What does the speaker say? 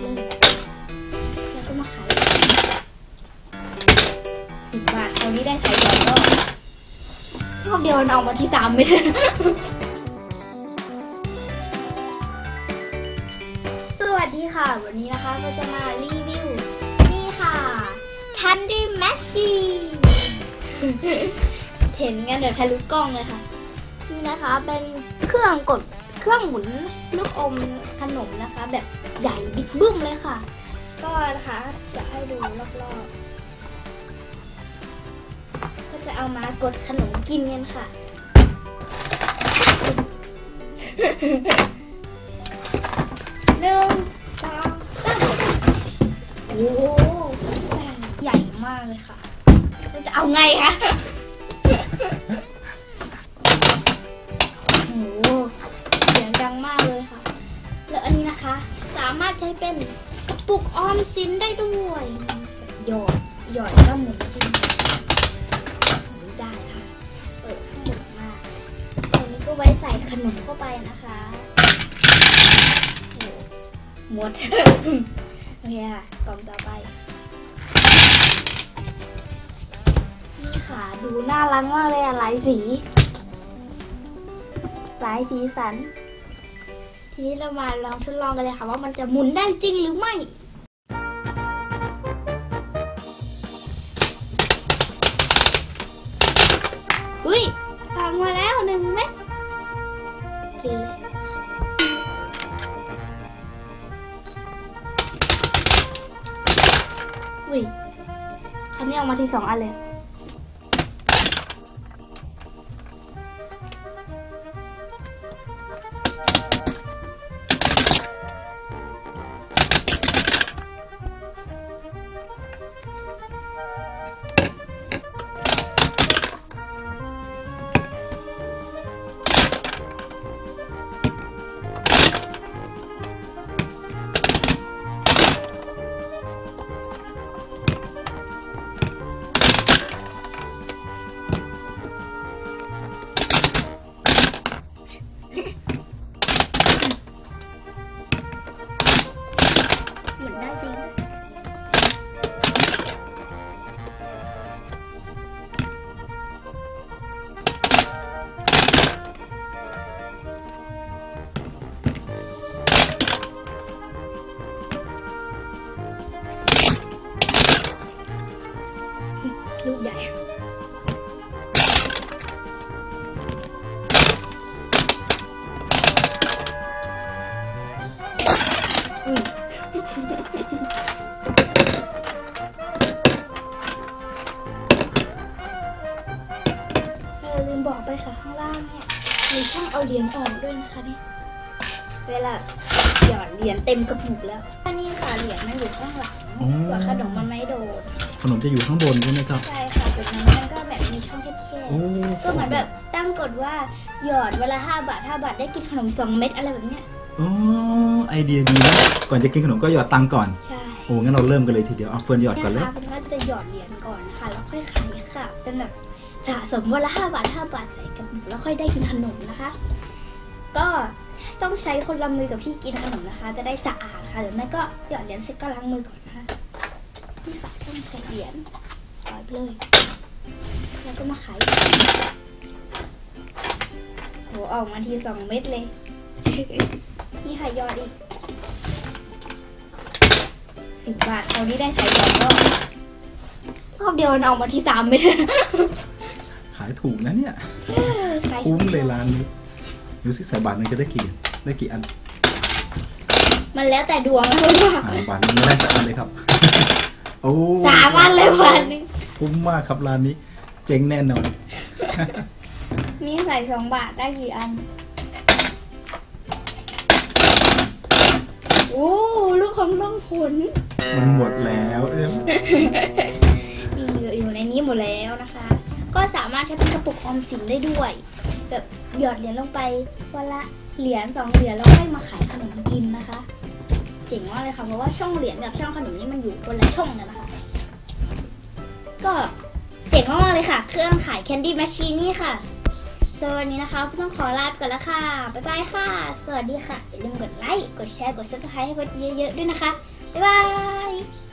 เลยแล้วก็มาขายสิบบาทเขานี้ได้ขายสองรอบรอบเดียวนเอามาที่สามไม่ได้สวัสดีค่ะ วันนี้นะคะเราจะมารีวิว นี่ค่ะ Candy Machine เห็นกันเดี๋ยวทะลุกล้องเลยค่ะ นี่นะคะเป็นเครื่องกด เครื่องหมุนลูกอมขนมนะคะ แบบใหญ่บิ๊กบึ้มเลยค่ะ ก็นะคะจะให้ดูรอบๆ ก็จะเอามากดขนมกินกันค่ะ หนึ่งสองสามโอ้ใหญ่มากเลยค่ะ จะเอาไงคะามารถใช้เป็นกระปุกออมสินได้ด้วยหยอดหยอดแล้วหมุนขึ้นไม่ได้ค่ะ เปิดข้างหมดมากอันนี้ก็ไว้ใส่ขนมเข้าไปนะคะหหมดโอเคค่ะกล่องต่อไปนี่ค่ะดูน่ารักมากเลยอะหลายสี หลายสีสัน ทีนี้เรามาลองทดลองกันเลยค่ะ ว่ามันจะหมุนได้จริงหรือไม่อุ้ยฟังมาแล้วหนึ่งเม็ดกินเลยอุ้ยคราวนี้ออกมาทีสองอันเลย ลูกใหญ่อุ้ยเออลืมบอกไปค่ะข้างล่างเนี่ยมีช่องเอาเหรียญออกด้วยนะคะเนี่ยเวลาหยอดเหรียญเต็มกระปุกแล้วอันนี้ค่ะเหรียญมันอยู่ข้างหลังอ๋อส่วนขนมมันไม่โดน ขนมจะอยู่ข้างบนใช่ไหมครับ ใช่ค่ะส่วนนั้นมันก็แบบมีช่องแคบโอ้ๆก็เหมือนแบบตั้งกฎว่าหยอดเวลาห้าบาทห้าบาทได้กินขนมสองเม็ดอะไรแบบเนี้ยอ๋อไอเดียดีนะก่อนจะกินขนมก็หยอดตังค์ก่อน ใช่โอ้งั้นเราเริ่มกันเลยทีเดียวเอาเฟิร์นหยอดก่อนเลย นะคะเป็นว่าจะหยอดเหรียญก่อนนะคะแล้วค่อยขายค่ะ เป็นแบบสะสมวันละห้าบาทห้าบาทใส่กระปุกแล้วค่อยได้กินขนมนะคะ ก็ต้องใช้คนละมือกับพี่กินขนมนะคะ จะได้สะอาดค่ะหรือไม่ก็หยอดเหรียญเสร็จก็ล้างมือก่อนนะคะนี่ค่ะต้องใส่ เหรียญหยอดไปเลย แล้วก็มาขายโหออกมาทีสองเม็ดเลย นี่ค่ะหยอดอีกสิบบาทเอานี้ได้ขายสองรอบรอบเดียวมันเอามาที่สามเม็ดขายถูกนะเนี่ยขายคุ้มเลยร้านนี้ดูสิใส่บาทหนึงจะได้กี่ได้กี่อัน มันแล้วแต่ดวงนะว่าอ่าบาทหนึงไม่ได้สักอันเลยครับ โอ้สามอันเลยวันหนึงคุ้มมากครับร้านนี้ เจ๊งแน่นอน นี่ใส่สองบาทได้กี่อันโอ้ลูกของน้องผลมันหมดแล้วเอ้ยมีอยู่อยู่ในนี้หมดแล้วนะคะ ก็สามารถใช้เป็นกระปุกออมสินได้ด้วย แบบหยอดเหรียญลงไปวันละเหรียญสองเหรียญแล้วค่อยมาขายขนมกินนะคะ เจ๋งมากเลยค่ะเพราะว่าช่องเหรียญกับช่องขนมนี่มันอยู่คนละช่องกันนะคะก็เจ๋งมากๆเลยค่ะ เครื่องขาย candy machine นี่ค่ะสวัสดีนะคะต้องขอลาไปก่อนแล้วค่ะ บ๊ายบายค่ะ สวัสดีค่ะ อย่าลืมกดไลค์ กดแชร์ กด subscribe ให้กดเยอะๆด้วยนะคะ บ๊ายบาย